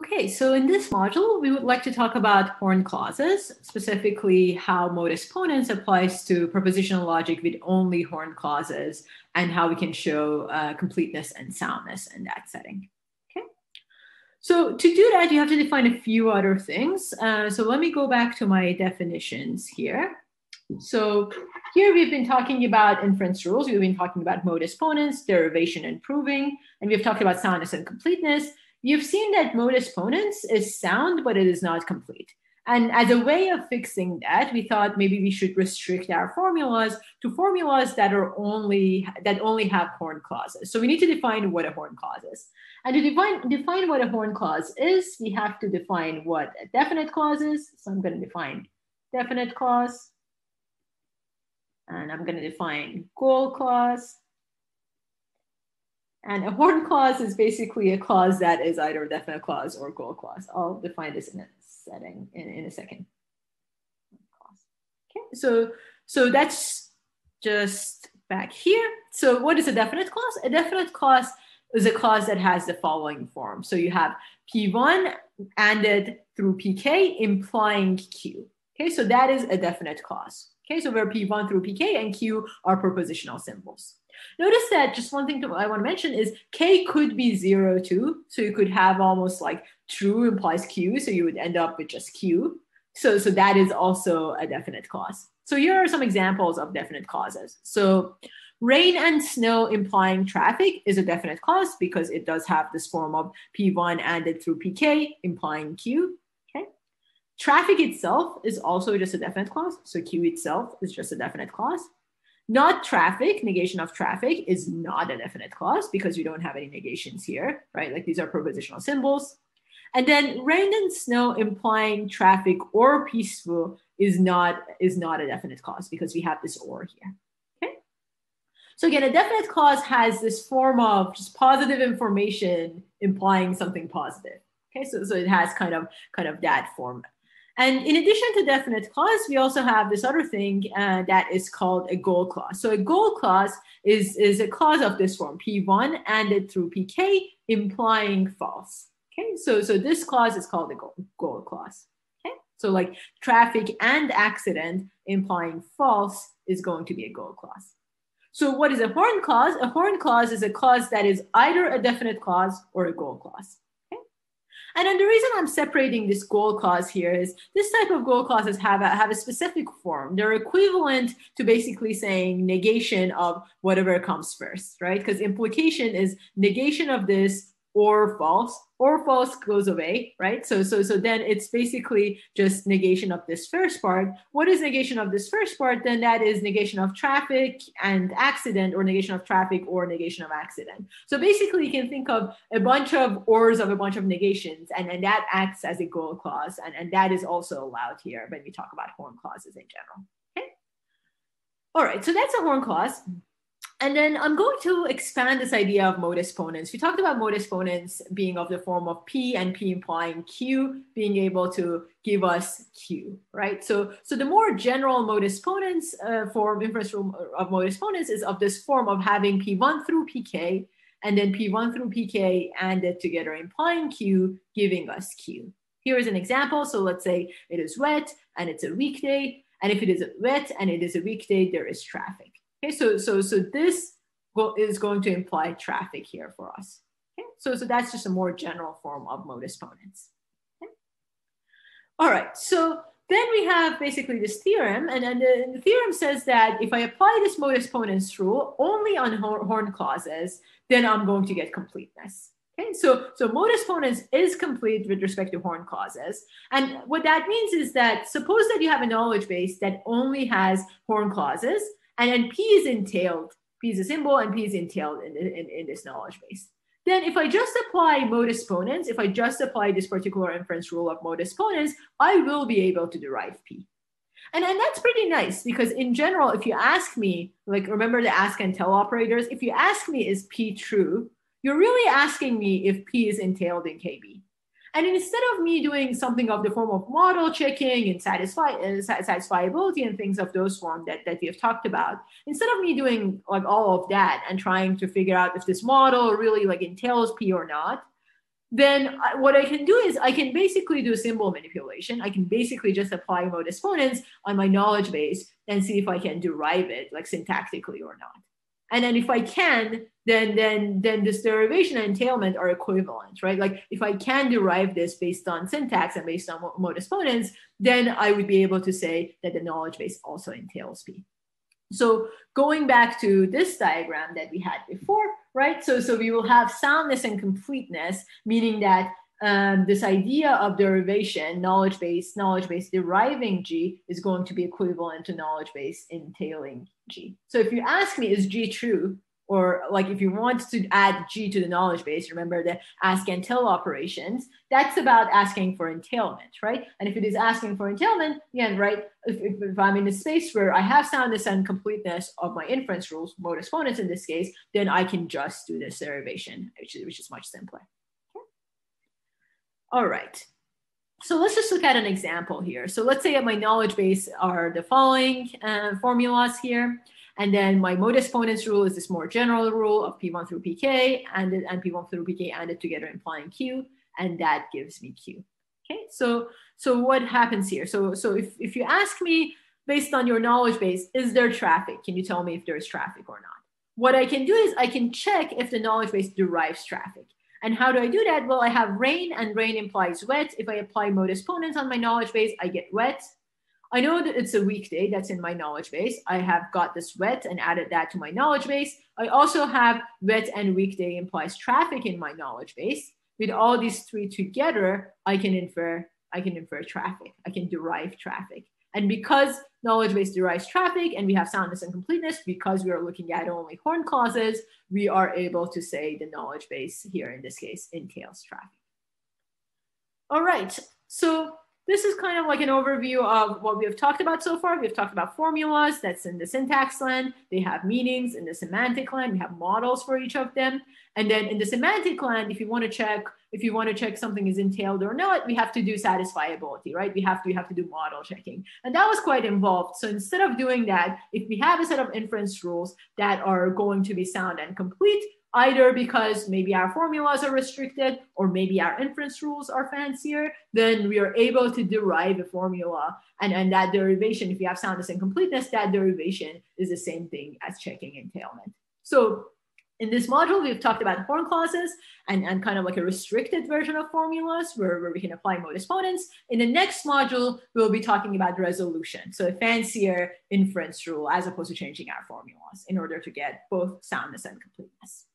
Okay, so in this module, we would like to talk about horn clauses, specifically how modus ponens applies to propositional logic with only horn clauses and how we can show uh, completeness and soundness in that setting. Okay, so to do that, you have to define a few other things. Uh, so let me go back to my definitions here. So here we've been talking about inference rules. We've been talking about modus ponens, derivation and proving, and we've talked about soundness and completeness. You've seen that modus ponens is sound, but it is not complete. And as a way of fixing that, we thought maybe we should restrict our formulas to formulas that are only that only have horn clauses. So we need to define what a horn clause is. And to define define what a horn clause is, we have to define what a definite clause is. So I'm going to define definite clause. And I'm going to define goal clause. And a horn clause is basically a clause that is either a definite clause or a goal clause. I'll define this in a setting in, in a second. Okay, so so that's just back here. So what is a definite clause? A definite clause is a clause that has the following form. So you have P1 ANDed through PK implying Q. Okay, so that is a definite clause. Okay, so where P1 through PK and Q are propositional symbols. Notice that just one thing I want to mention is K could be zero too. So you could have almost like true implies Q. So you would end up with just Q. So, so that is also a definite clause. So here are some examples of definite clauses. So rain and snow implying traffic is a definite clause because it does have this form of P1 ANDed through PK implying Q. Okay. Traffic itself is also just a definite clause. So Q itself is just a definite clause. Not traffic, negation of traffic is not a definite clause because you don't have any negations here, right? Like these are propositional symbols. And then rain and snow implying traffic or peaceful is not is not a definite clause because we have this or here. Okay. So again, a definite clause has this form of just positive information implying something positive. Okay, so, so it has kind of kind of that form and in addition to definite clause, we also have this other thing uh, that is called a goal clause. So a goal clause is, is a clause of this form, P1 ANDed through PK, implying false. Okay, so, so this clause is called a goal, goal clause. Okay, so like traffic and accident implying false is going to be a goal clause. So what is a horn clause? A horn clause is a clause that is either a definite clause or a goal clause. And then the reason I'm separating this goal clause here is this type of goal clauses have a, have a specific form. They're equivalent to basically saying negation of whatever comes first, right? Because implication is negation of this or false or false goes away right? So so so then it's basically just negation of this first part. What is negation of this first part? Then that is negation of traffic and accident or negation of traffic or negation of accident. So basically you can think of a bunch of ors of a bunch of negations and and that acts as a goal clause and and that is also allowed here when we talk about horn clauses in general okay? All right so that's a horn clause and then I'm going to expand this idea of modus ponens. We talked about modus ponens being of the form of P and P implying Q being able to give us Q, right? So, so the more general modus ponens uh, form, inference of modus ponens is of this form of having P1 through PK and then P1 through PK ANDed together implying Q, giving us Q. Here is an example. So let's say it is wet and it's a weekday. And if it is wet and it is a weekday, there is traffic. Okay, so so so this is going to imply traffic here for us. Okay, so so that's just a more general form of modus ponens. Okay? All right, so then we have basically this theorem, and, and the, the, theorem says that if I apply this modus ponens rule only on horn clauses, then I'm going to get completeness. Okay, so so modus ponens is complete with respect to horn clauses, and what that means is that suppose that you have a knowledge base that only has horn clauses, and then P is entailed. P is a symbol and P is entailed in, in, in this knowledge base. Then if I just apply modus ponens, if I just apply this particular inference rule of modus ponens, I will be able to derive P. And, and that's pretty nice because in general, if you ask me, like remember the ask and tell operators, if you ask me is P true, you're really asking me if P is entailed in KB. And instead of me doing something of the form of model checking and satisfy, uh, satisfiability and things of those form that, that we have talked about, instead of me doing like all of that and trying to figure out if this model really like entails P or not, then what I can do is I can basically do symbol manipulation. I can basically just apply modus ponens on my knowledge base and see if I can derive it like syntactically or not. And then if I can, then then then this derivation and entailment are equivalent, right? Like if I can derive this based on syntax and based on modus ponens, then I would be able to say that the knowledge base also entails P. So going back to this diagram that we had before, right? So, so we will have soundness and completeness, meaning that um, this idea of derivation, knowledge base, knowledge base deriving G is going to be equivalent to knowledge base entailing G. So if you ask me, is G true? Or like if you want to add G to the knowledge base, remember the ask and tell operations, that's about asking for entailment, right? And if it is asking for entailment, again, right, if, if, if, I'm in a space where I have soundness and completeness of my inference rules, modus ponens in this case, then I can just do this derivation, which is, which is much simpler. All right. So let's just look at an example here. So let's say my knowledge base are the following uh, formulas here. And then my modus ponens rule is this more general rule of P1 through PK and, and P1 through PK ANDed together implying Q. And that gives me Q. Okay, so so what happens here? So so if, if you ask me based on your knowledge base, is there traffic? Can you tell me if there's traffic or not? What I can do is I can check if the knowledge base derives traffic. And how do I do that? Well, I have rain and rain implies wet. If I apply modus ponens on my knowledge base, I get wet. I know that it's a weekday that's in my knowledge base. I have got this wet and added that to my knowledge base. I also have wet and weekday implies traffic in my knowledge base. With all these three together, I can infer I can infer traffic. I can derive traffic. And because knowledge base derives traffic and we have soundness and completeness, because we are looking at only horn clauses, we are able to say the knowledge base here in this case entails traffic. All right, so this is kind of like an overview of what we have talked about so far. We've talked about formulas, that's in the syntax land. They have meanings in the semantic land. We have models for each of them. And then in the semantic land, if you want to check if you want to check something is entailed or not, we have to do satisfiability, right? We have to we have to do model checking. And that was quite involved. So instead of doing that, if we have a set of inference rules that are going to be sound and complete, either because maybe our formulas are restricted or maybe our inference rules are fancier, then we are able to derive a formula. And, and that derivation, if you have soundness and completeness, that derivation is the same thing as checking entailment. So in this module, we've talked about horn clauses and, and kind of like a restricted version of formulas where, where we can apply modus ponens. In the next module, we'll be talking about resolution. So a fancier inference rule as opposed to changing our formulas in order to get both soundness and completeness.